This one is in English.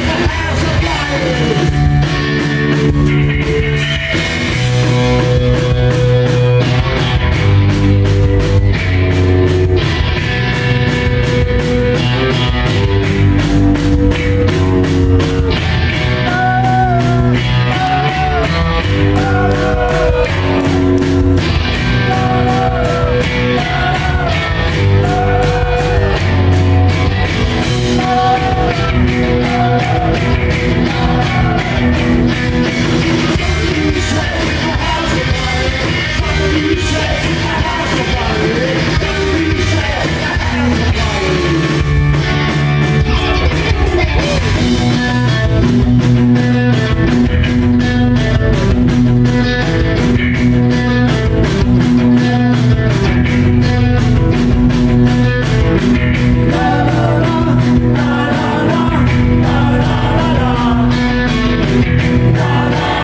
House of Lions